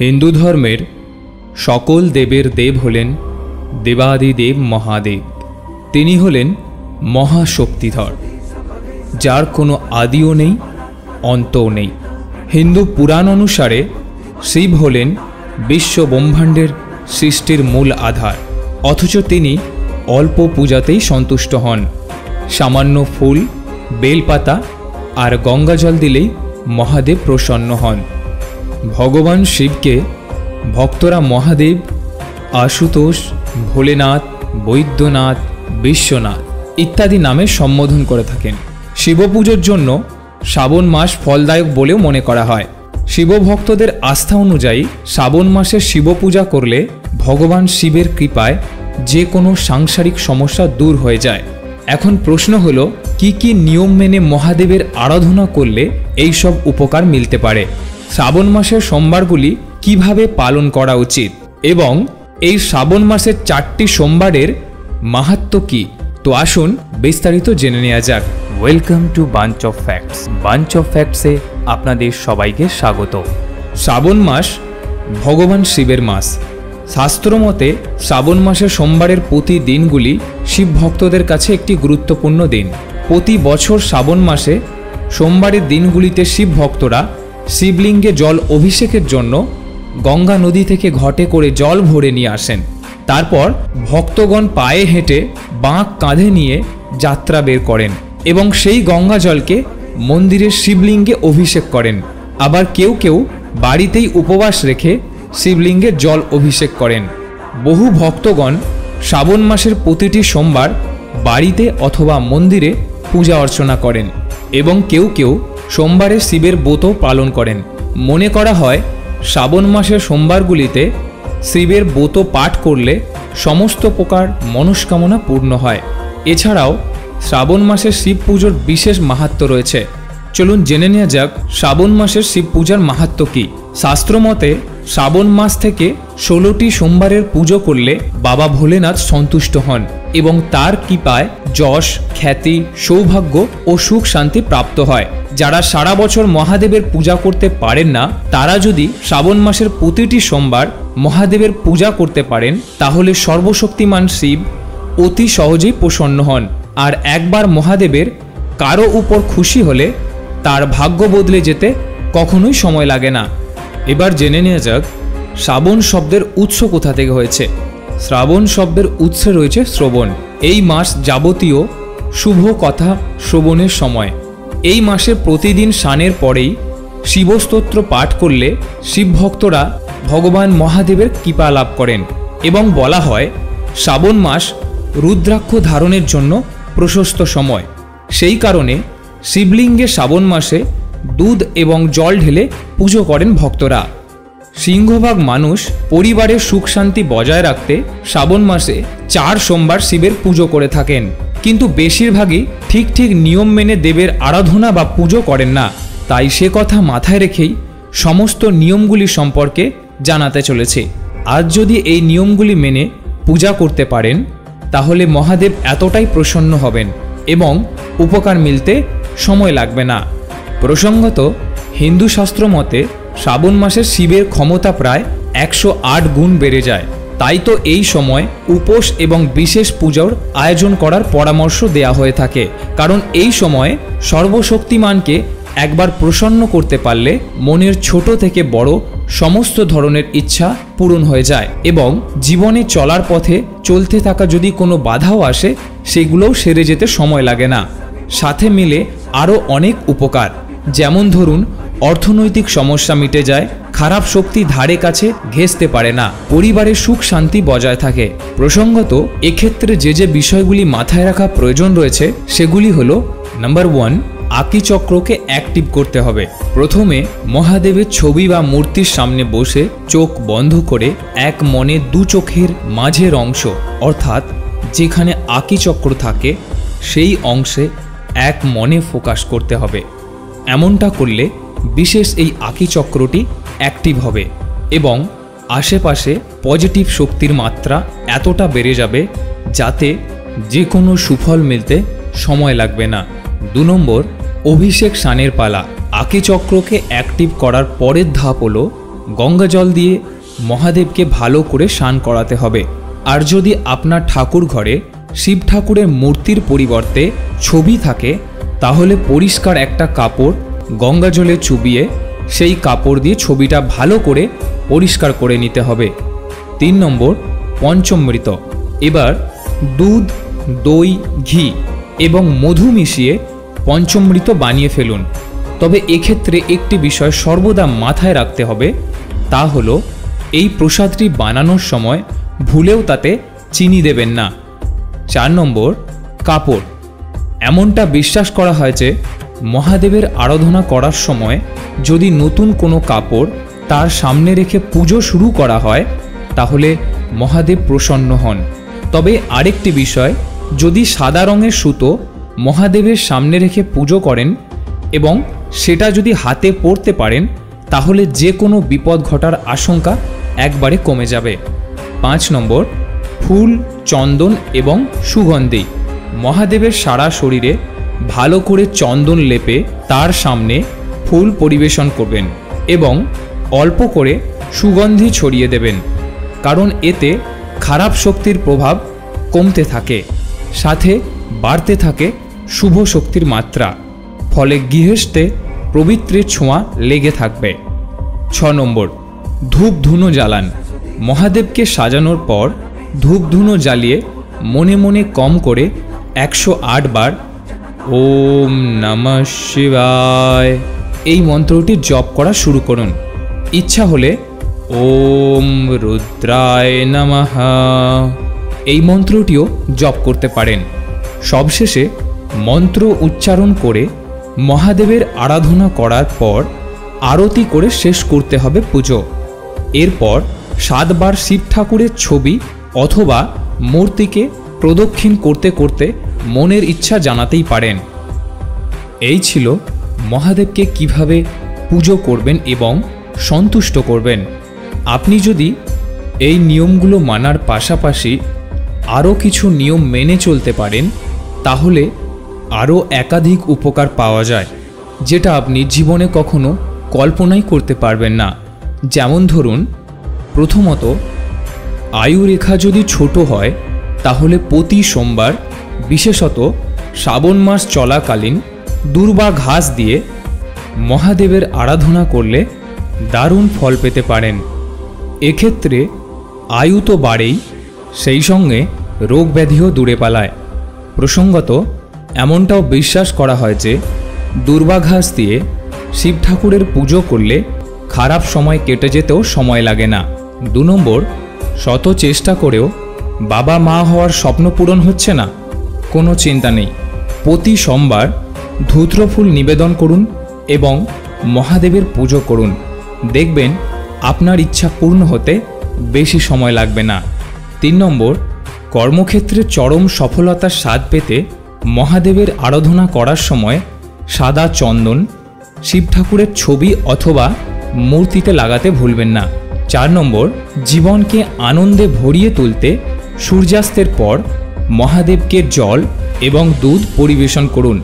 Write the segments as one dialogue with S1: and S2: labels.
S1: হিন্দু ধর্মের সকল দেবের দেব হলেন দেবাদিদেব মহাদেব। তিনি হলেন মহাশক্তিধর, যার কোনো আদিও নেই, অন্তও নেই। হিন্দু পুরাণ অনুসারে শিব হলেন বিশ্ব ব্রহ্মাণ্ডের সৃষ্টির মূল আধার, অথচ তিনি অল্প পূজাতেই সন্তুষ্ট হন। সামান্য ফুল, বেলপাতা আর গঙ্গাজল দিলেই মহাদেব প্রসন্ন হন। ভগবান শিবকে ভক্তরা মহাদেব, আশুতোষ, ভোলেনাথ, বৈদ্যনাথ, বিশ্বনাথ ইত্যাদি নামে সম্বোধন করে থাকেন। শিব পুজোর জন্য শ্রাবণ মাস ফলদায়ক বলেও মনে করা হয়। শিব ভক্তদের আস্থা অনুযায়ী শ্রাবণ মাসে শিব পূজা করলে ভগবান শিবের কৃপায় যে কোনো সাংসারিক সমস্যা দূর হয়ে যায়। এখন প্রশ্ন হলো, কি কি নিয়ম মেনে মহাদেবের আরাধনা করলে এই সব উপকার মিলতে পারে? শ্রাবণ মাসের সোমবারগুলি কীভাবে পালন করা উচিত এবং এই শ্রাবণ মাসের চারটি সোমবারের মাহাত্ম কি? তো আসুন বিস্তারিত জেনে নেওয়া যাক। Welcome to bunch of facts bunch of ফ্যাক্টসে আপনাদের সবাইকে স্বাগত। শ্রাবণ মাস ভগবান শিবের মাস। শাস্ত্রমতে শ্রাবণ মাসের সোমবারের প্রতি দিনগুলি শিব ভক্তদের কাছে একটি গুরুত্বপূর্ণ দিন। প্রতি বছর শ্রাবণ মাসে সোমবারের দিনগুলিতে শিব ভক্তরা শিবলিঙ্গে জল অভিষেকের জন্য গঙ্গা নদী থেকে ঘটে করে জল ভরে নিয়ে আসেন। তারপর ভক্তগণ পায়ে হেঁটে বাঁক কাঁধে নিয়ে যাত্রা বের করেন এবং সেই গঙ্গা জলকে মন্দিরের শিবলিঙ্গে অভিষেক করেন। আবার কেউ কেউ বাড়িতেই উপবাস রেখে শিবলিঙ্গে জল অভিষেক করেন। বহু ভক্তগণ শ্রাবণ মাসের প্রতিটি সোমবার বাড়িতে অথবা মন্দিরে পূজা অর্চনা করেন। এবং কেউ কেউ সোমবারে শিবের ব্রত পালন করেন। মনে করা হয়, শ্রাবণ মাসের সোমবারগুলিতে শিবের ব্রত পাঠ করলে সমস্ত প্রকার মনস্কামনা পূর্ণ হয়। এছাড়াও, শ্রাবণ মাসের শিব পুজোর বিশেষ মাহাত্ম রয়েছে। চলুন জেনে নেওয়া যাক, শ্রাবণ মাসের শিব পূজার মাহাত্ম কী? শাস্ত্রমতে শ্রাবণ মাস থেকে ষোলোটি সোমবারের পুজো করলে বাবা ভোলেনাথ সন্তুষ্ট হন এবং তার কৃপায় যশ, খ্যাতি, সৌভাগ্য ও সুখ শান্তি প্রাপ্ত হয়। যারা সারা বছর মহাদেবের পূজা করতে পারেন না, তারা যদি শ্রাবণ মাসের প্রতিটি সোমবার মহাদেবের পূজা করতে পারেন, তাহলে সর্বশক্তিমান শিব অতি সহজেই প্রসন্ন হন। আর একবার মহাদেবের কারও উপর খুশি হলে তার ভাগ্য বদলে যেতে কখনোই সময় লাগে না। এবার জেনে নেওয়া যাক, শ্রাবণ শব্দের উৎস কোথা থেকে হয়েছে। শ্রাবণ শব্দের উৎসে রয়েছে শ্রবণ। এই মাস যাবতীয় শুভ কথা শ্রবণের সময়। এই মাসে প্রতিদিন স্নানের পরেই শিবস্তোত্র পাঠ করলে শিব ভক্তরা ভগবান মহাদেবের কৃপা লাভ করেন এবং বলা হয়, শ্রাবণ মাস রুদ্রাক্ষ ধারণের জন্য প্রশস্ত সময়। সেই কারণে শিবলিঙ্গে শ্রাবণ মাসে দুধ এবং জল ঢেলে পুজো করেন ভক্তরা। সিংহভাগ মানুষ পরিবারের সুখ শান্তি বজায় রাখতে শ্রাবণ মাসে চার সোমবার শিবের পুজো করে থাকেন। কিন্তু বেশিরভাগই ঠিক ঠিক নিয়ম মেনে দেবের আরাধনা বা পুজো করেন না। তাই সে কথা মাথায় রেখেই সমস্ত নিয়মগুলি সম্পর্কে জানাতে চলেছে। আজ যদি এই নিয়মগুলি মেনে পূজা করতে পারেন, তাহলে মহাদেব এতটাই প্রসন্ন হবেন এবং উপকার মিলতে সময় লাগবে না। প্রসঙ্গত, হিন্দু শাস্ত্র মতে, শ্রাবণ মাসে শিবের ক্ষমতা প্রায় একশো আট গুণ বেড়ে যায়। তাই তো এই সময় উপোস এবং বিশেষ পুজোর আয়োজন করার পরামর্শ দেয়া হয়ে থাকে। কারণ এই সময়ে সর্বশক্তিমানকে একবার প্রসন্ন করতে পারলে মনের ছোট থেকে বড় সমস্ত ধরনের ইচ্ছা পূরণ হয়ে যায় এবং জীবনে চলার পথে চলতে থাকা যদি কোনো বাধাও আসে, সেগুলোও সেরে যেতে সময় লাগে না। সাথে মিলে আরও অনেক উপকার। যেমন ধরুন, অর্থনৈতিক সমস্যা মিটে যায়, খারাপ শক্তি ধারে কাছে ঘেঁচতে পারে না পরিবারের সুখ শান্তি বজায় থাকে। প্রসঙ্গত, এক্ষেত্রে যে যে বিষয়গুলি মাথায় রাখা প্রয়োজন রয়েছে, সেগুলি হল নাম্বার ওয়ান আকি চক্রকে অ্যাক্টিভ করতে হবে। প্রথমে, মহাদেবের ছবি বা মূর্তির সামনে বসে চোখ বন্ধ করে এক মনে দু চোখের মাঝের অংশ, অর্থাৎ যেখানে আকি চক্র থাকে, সেই অংশে এক মনে ফোকাস করতে হবে। এমনটা করলে বিশেষ এই আঁকি চক্রটি অ্যাক্টিভ হবে এবং আশেপাশে পজিটিভ শক্তির মাত্রা এতটা বেড়ে যাবে যাতে যে কোনো সুফল মিলতে সময় লাগবে না। দু নম্বর, অভিষেক সানের পালা। আকি চক্রকে অ্যাক্টিভ করার পরের ধাপ হলো গঙ্গা জল দিয়ে মহাদেবকে ভালো করে স্নান করাতে হবে। আর যদি আপনার ঠাকুর ঘরে শিব ঠাকুরের মূর্তির পরিবর্তে ছবি থাকে তাহলে পরিষ্কার একটা কাপড় গঙ্গা জলে চুবিয়ে সেই কাপড় দিয়ে ছবিটা ভালো করে পরিষ্কার করে নিতে হবে। তিন নম্বর, পঞ্চমৃত। এবার দুধ, দই, ঘি এবং মধু মিশিয়ে পঞ্চমৃত বানিয়ে ফেলুন। তবে এক্ষেত্রে একটি বিষয় সর্বদা মাথায় রাখতে হবে, তা হলো এই প্রসাদটি বানানোর সময় ভুলেও তাতে চিনি দেবেন না। চার নম্বর, কাপড়। এমনটা বিশ্বাস করা হয় যে মহাদেবের আরাধনা করার সময় যদি নতুন কোনো কাপড় তার সামনে রেখে পুজো শুরু করা হয়, তাহলে মহাদেব প্রসন্ন হন। তবে আরেকটি বিষয়, যদি সাদা রঙের সুতো মহাদেবের সামনে রেখে পুজো করেন এবং সেটা যদি হাতে পড়তে পারেন, তাহলে যে কোনো বিপদ ঘটার আশঙ্কা একবারে কমে যাবে। পাঁচ নম্বর, ফুল, চন্দন এবং সুগন্ধি। মহাদেবের সারা শরীরে ভালো করে চন্দন লেপে তার সামনে ফুল পরিবেশন করবেন এবং অল্প করে সুগন্ধি ছড়িয়ে দেবেন, কারণ এতে খারাপ শক্তির প্রভাব কমতে থাকে, সাথে বাড়তে থাকে শুভ শক্তির মাত্রা, ফলে গৃহস্থে পবিত্রের ছোঁয়া লেগে থাকবে। ছ নম্বর ধূপ ধুনো জ্বালান। মহাদেবকে সাজানোর পর ধূপ ধুনো জ্বালিয়ে মনে মনে কম করে একশো বার ওম নমঃ শিবায়। এই মন্ত্রটি জপ করা শুরু করুন। ইচ্ছা হলে ওম রুদ্রায় নমঃ। এই মন্ত্রটিও জপ করতে পারেন। সবশেষে মন্ত্র উচ্চারণ করে মহাদেবের আরাধনা করার পর আরতি করে শেষ করতে হবে পুজো। এরপর সাতবার শিব ঠাকুরের ছবি অথবা মূর্তিকে প্রদক্ষিণ করতে করতে মনের ইচ্ছা জানাতেই পারেন। এই ছিল মহাদেবকে কীভাবে পুজো করবেন এবং সন্তুষ্ট করবেন। আপনি যদি এই নিয়মগুলো মানার পাশাপাশি আরও কিছু নিয়ম মেনে চলতে পারেন, তাহলে আরও একাধিক উপকার পাওয়া যায়, যেটা আপনি জীবনে কখনো কল্পনাই করতে পারবেন না। যেমন ধরুন, প্রথমত, আয়ুরেখা যদি ছোট হয়, তাহলে প্রতি সোমবার বিশেষত শ্রাবণ মাস চলাকালীন দুর্বা ঘাস দিয়ে মহাদেবের আরাধনা করলে দারুণ ফল পেতে পারেন। এক্ষেত্রে আয়ু তো বাড়েই, সেই সঙ্গে রোগ ব্যাধিও দূরে পালায়। প্রসঙ্গত, এমনটাও বিশ্বাস করা হয় যে দুর্বাঘাস দিয়ে শিব ঠাকুরের পুজো করলে খারাপ সময় কেটে যেতেও সময় লাগে না। দু নম্বর, শত চেষ্টা করেও বাবা মা হওয়ার স্বপ্ন পূরণ হচ্ছে না। কোনো চিন্তা নেই। প্রতি সোমবার ধূত্র ফুল নিবেদন করুন এবং মহাদেবের পুজো করুন। দেখবেন আপনার ইচ্ছা পূর্ণ হতে বেশি সময় লাগবে না। তিন নম্বর, কর্মক্ষেত্রে চরম সফলতার স্বাদ পেতে মহাদেবের আরাধনা করার সময় সাদা চন্দন, শিব ঠাকুরের ছবি অথবা মূর্তিতে লাগাতে ভুলবেন না। চার নম্বর, জীবনকে আনন্দে ভরিয়ে তুলতে সূর্যাস্তের পর মহাদেবকে জল এবং দুধ পরিবেশন করুন।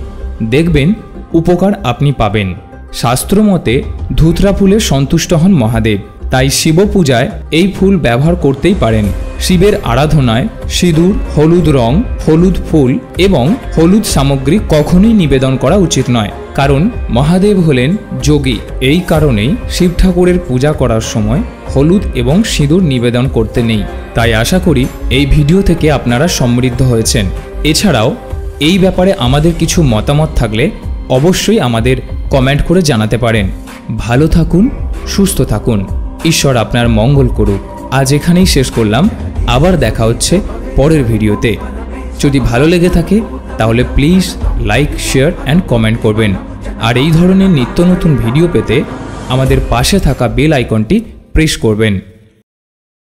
S1: দেখবেন উপকার আপনি পাবেন। শাস্ত্রমতে ধুতরা ফুলে সন্তুষ্ট হন মহাদেব, তাই শিব পূজায় এই ফুল ব্যবহার করতেই পারেন। শিবের আরাধনায় সিঁদুর, হলুদ রং, হলুদ ফুল এবং হলুদ সামগ্রী কখনোই নিবেদন করা উচিত নয়। কারণ মহাদেব হলেন যোগী। এই কারণেই শিব ঠাকুরের পূজা করার সময় হলুদ এবং সিঁদুর নিবেদন করতে নেই। তাই আশা করি এই ভিডিও থেকে আপনারা সমৃদ্ধ হয়েছেন। এছাড়াও এই ব্যাপারে আমাদের কিছু মতামত থাকলে অবশ্যই আমাদের কমেন্ট করে জানাতে পারেন। ভালো থাকুন, সুস্থ থাকুন। ঈশ্বর আপনার মঙ্গল করুক। আজ এখানেই শেষ করলাম। আবার দেখা হচ্ছে পরের ভিডিওতে। যদি ভালো লেগে থাকে, তাহলে please like, share and comment করবেন। আর এই ধরনের নিত্য নতুন ভিডিও পেতে আমাদের পাশে থাকা বেল আইকনটি প্রেস করবেন।